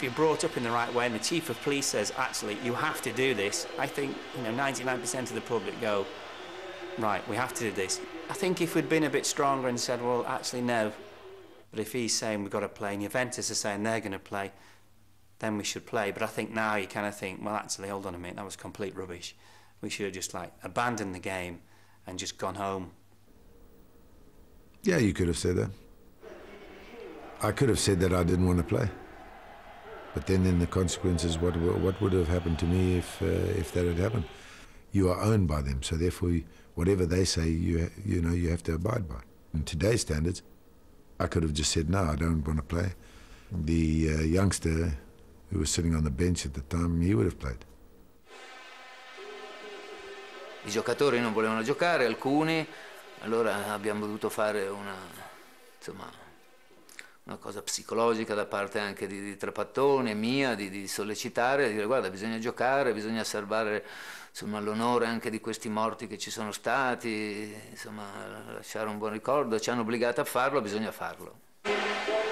if you're brought up in the right way and the chief of police says, actually, you have to do this, I think, you know, 99% of the public go, right, we have to do this. I think if we'd been a bit stronger and said, well, actually, no, but if he's saying we've got to play and Juventus are saying they're going to play, then we should play. But I think now you kind of think, well, actually, hold on a minute, that was complete rubbish. We should have just like abandoned the game and just gone home. Yeah, you could have said that. I could have said that I didn't want to play. But then, in the consequences, what what would have happened to me if uh, if that had happened? You are owned by them, so therefore, whatever they say, you you know you have to abide by. In today's standards, I could have just said no, I don't want to play. The uh, youngster who was sitting on the bench at the time, he would have played. I giocatori non volevano giocare, alcuni, allora abbiamo dovuto fare una, insomma, una cosa psicologica da parte anche di, di Trapattoni e mia, di, di sollecitare, di dire guarda bisogna giocare, bisogna salvare l'onore anche di questi morti che ci sono stati, insomma lasciare un buon ricordo, ci hanno obbligato a farlo, bisogna farlo.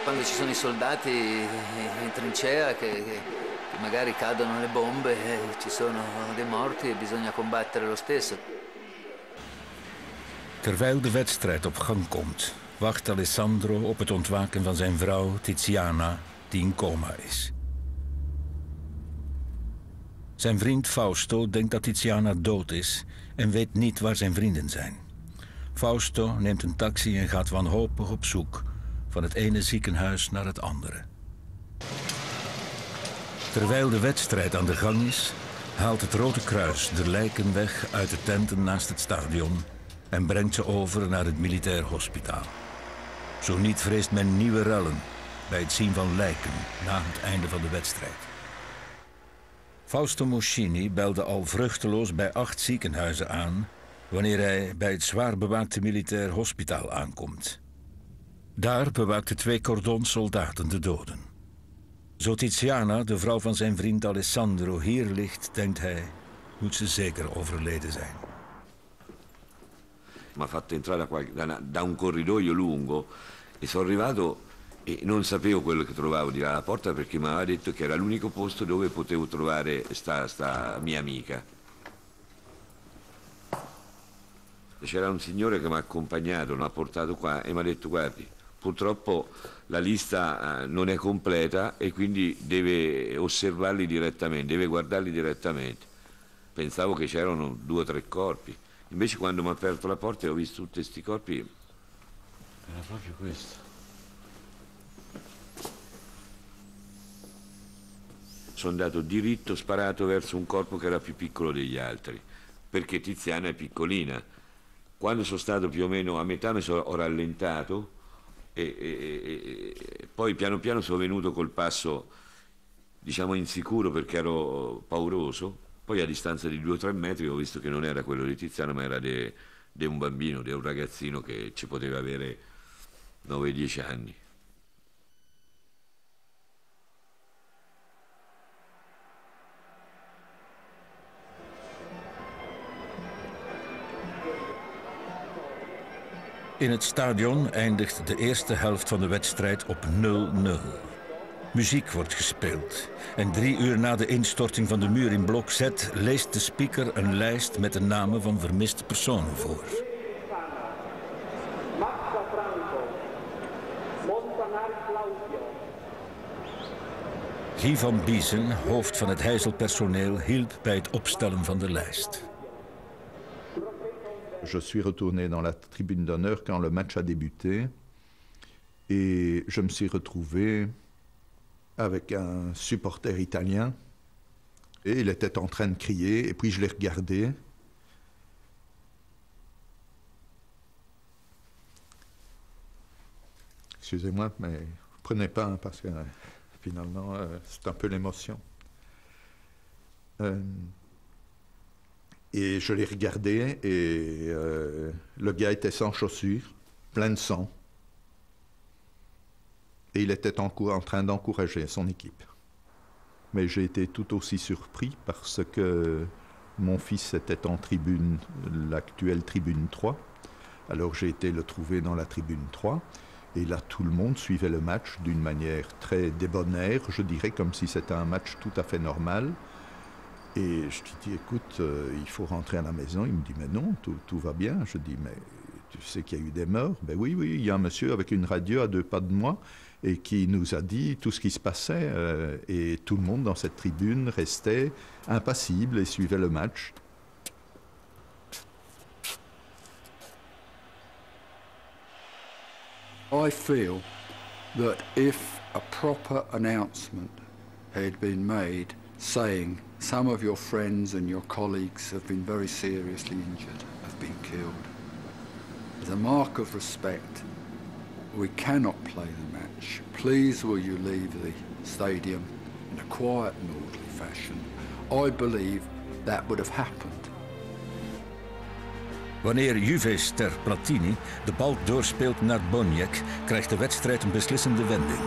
Quando ci sono i soldati in trincea che, che magari cadono le bombe, eh, ci sono dei morti e bisogna combattere lo stesso. Terwijl de wedstrijd op gang komt, wacht Alessandro op het ontwaken van zijn vrouw Tiziana, die in coma is. Zijn vriend Fausto denkt dat Tiziana dood is en weet niet waar zijn vrienden zijn. Fausto neemt een taxi en gaat wanhopig op zoek van het ene ziekenhuis naar het andere. Terwijl de wedstrijd aan de gang is, haalt het Rode Kruis de lijken weg uit de tenten naast het stadion en brengt ze over naar het militair hospitaal. Zo niet vreest men nieuwe rellen bij het zien van lijken na het einde van de wedstrijd. Fausto Moschini belde al vruchteloos bij acht ziekenhuizen aan wanneer hij bij het zwaar bewaakte militair hospitaal aankomt. Daar bewaakten twee cordonsoldaten de doden. Zo Tiziana, de vrouw van zijn vriend Alessandro, hier ligt, denkt hij, moet ze zeker overleden zijn. Mi ha fatto entrare da, da un corridoio lungo e sono arrivato e non sapevo quello che trovavo di là alla porta perché mi aveva detto che era l'unico posto dove potevo trovare sta, sta mia amica. C'era un signore che mi ha accompagnato, mi ha portato qua e mi ha detto guardi, purtroppo la lista eh, non è completa e quindi deve osservarli direttamente, deve guardarli direttamente. Pensavo che c'erano due o tre corpi, invece quando mi ha aperto la porta e ho visto tutti questi corpi... Era proprio questo. Sono andato diritto, sparato verso un corpo che era più piccolo degli altri, perché Tiziana è piccolina. Quando sono stato più o meno a metà mi sono, ho rallentato e, e, e, poi piano piano sono venuto col passo diciamo insicuro perché ero pauroso poi a distanza di due o tre metri ho visto che non era quello di Tiziano ma era di un bambino, di un ragazzino che ci poteva avere 9-10 anni In het stadion eindigt de eerste helft van de wedstrijd op 0-0. Muziek wordt gespeeld. En drie uur na de instorting van de muur in blok Z leest de speaker een lijst met de namen van vermiste personen voor. Guy van Biesen, hoofd van het Heizelpersoneel, hielp bij het opstellen van de lijst. Je suis retourné dans la tribune d'honneur quand le match a débuté et je me suis retrouvé avec un supporter italien et il était en train de crier et puis je l'ai regardé. Excusez-moi, mais prenez pas hein, parce que finalement euh, c'est un peu l'émotion. Euh, et je l'ai regardé et euh, le gars était sans chaussures, plein de sang. Et il était en, en train d'encourager son équipe. Mais j'ai été tout aussi surpris parce que mon fils était en tribune, l'actuelle tribune 3. Alors j'ai été le trouver dans la tribune 3. Et là, tout le monde suivait le match d'une manière très débonnaire, je dirais, comme si c'était un match tout à fait normal. Et je lui dis, écoute, euh, il faut rentrer à la maison. Il me dit, mais non, tout, tout va bien. Je dis, mais tu sais qu'il y a eu des morts Ben oui, oui, il y a un monsieur avec une radio à deux pas de moi et qui nous a dit tout ce qui se passait. euh, et tout le monde dans cette tribune restait impassible et suivait le match. I feel that if a proper announcement had been made saying some of your friends and your colleagues have been very seriously injured, have been killed, as a mark of respect, we cannot play the match. Please will you leave the stadium in a quiet and orderly fashion. I believe that would have happened. Wanneer Juve-ster Platini de bal doorspeelt naar Boniek, krijgt de wedstrijd een beslissende wending.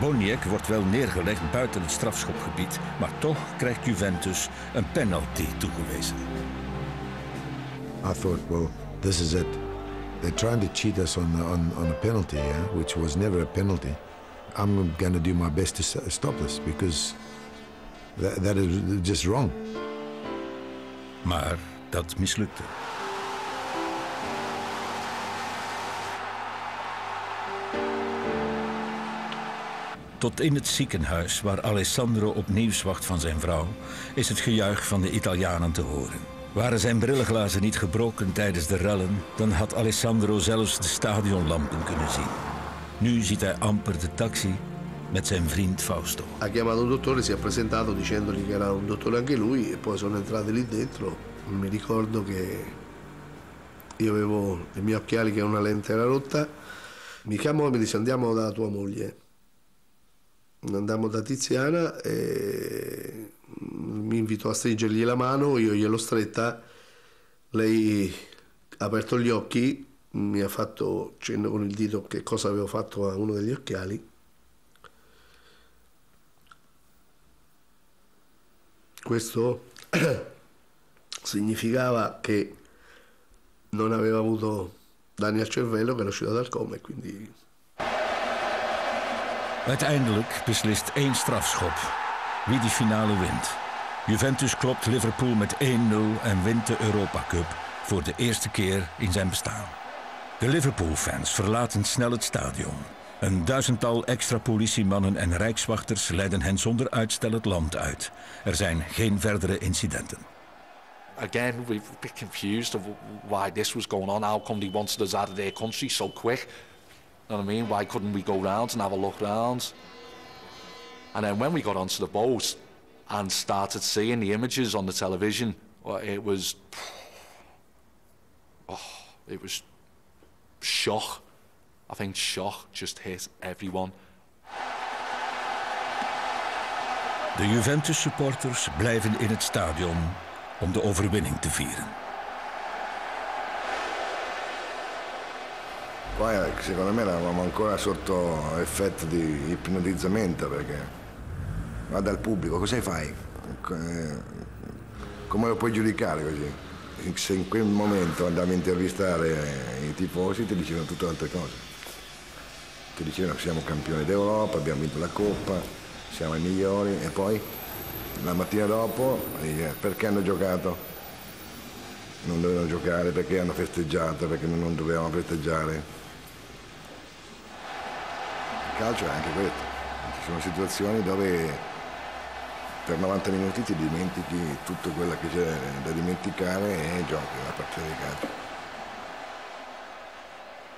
Boniek wordt wel neergelegd buiten het strafschopgebied, maar toch krijgt Juventus een penalty toegewezen. I thought, well, this is it. They're trying to cheat us on on, on a penalty, yeah, which was never a penalty. I'm going to do my best to stop this because that, that is just wrong. Maar dat mislukte. Tot in het ziekenhuis, waar Alessandro opnieuw wacht van zijn vrouw, is het gejuich van de Italianen te horen. Waren zijn brillenglazen niet gebroken tijdens de rellen, dan had Alessandro zelfs de stadionlampen kunnen zien. Nu ziet hij amper de taxi met zijn vriend Fausto. ha chiamato un dottore, si è presentato dicendogli che era un dottore anche lui e poi sono entrati lì dentro. Mi ricordo che io avevo i miei occhiali che una lente era rotta. Mi chiamò e mi disse andiamo da tua moglie. Andammo da Tiziana e mi invitò a stringergli la mano, io gliel'ho stretta, lei ha aperto gli occhi, mi ha fatto cenno con il dito che cosa avevo fatto a uno degli occhiali. Questo significava che non aveva avuto danni al cervello, che era uscito dal coma e quindi Uiteindelijk beslist één strafschop wie die finale wint. Juventus klopt Liverpool met 1-0 en wint de Europa Cup voor de eerste keer in zijn bestaan. De Liverpool-fans verlaten snel het stadion. Een duizendtal extra politiemannen en rijkswachters leiden hen zonder uitstel het land uit. Er zijn geen verdere incidenten. again, a bit confused of why this was going on. How come they wanted us out of their country so quick? What I mean? Why couldn't we go round and have a look round? And then when we got onto the boat and started seeing the images on the television, it was, oh, it was shock. I think shock just hit everyone. De Juventus-supporters blijven in het stadion om de overwinning te vieren. Poi eh, secondo me eravamo ancora sotto effetto di ipnotizzamento perché guarda il pubblico, cosa fai? Eh, Come lo puoi giudicare così? Se in quel momento andavi a intervistare i tifosi ti dicevano tutte altre cose. Ti dicevano siamo campioni d'Europa, abbiamo vinto la Coppa, siamo i migliori e poi la mattina dopo perché hanno giocato? Non dovevano giocare, perché hanno festeggiato, perché non dovevamo festeggiare. Il calcio è anche questo. Ci sono situazioni dove per 90 minuti ti dimentichi tutto quello che c'è da dimenticare e giochi una partita di calcio.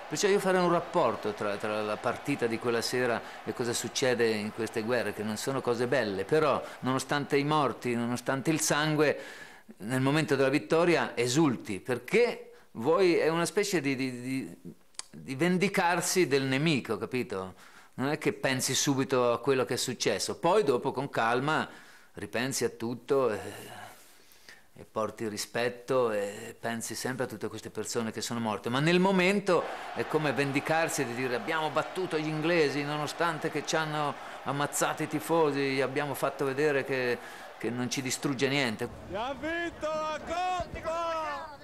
Perciò io farei un rapporto tra, tra la partita di quella sera e cosa succede in queste guerre, che non sono cose belle, però nonostante i morti, nonostante il sangue, nel momento della vittoria esulti, perché vuoi, è una specie di, di- di- di vendicarsi del nemico, capito? Non è che pensi subito a quello che è successo, poi dopo con calma ripensi a tutto e, e porti rispetto e pensi sempre a tutte queste persone che sono morte, ma nel momento è come vendicarsi e di dire abbiamo battuto gli inglesi nonostante che ci hanno ammazzato i tifosi, gli abbiamo fatto vedere che, che non ci distrugge niente. Ha vinto la Coppa!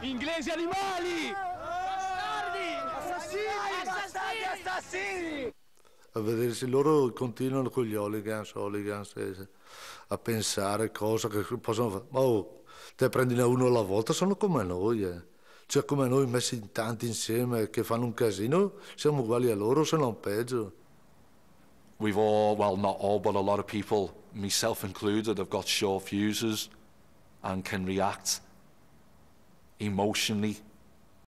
Inglesi animali! Bastardi! A vedere se loro continuano con gli hooligans, hooligans a pensare cose che possono fare. Ma oh, te prendi uno alla volta, sono come noi. Eh. Cioè come noi messi in tanti insieme che fanno un casino, siamo uguali a loro, se non peggio. We've all, well, not all, but a lot of people, myself included, have got short fuses and can react emotionally